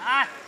来。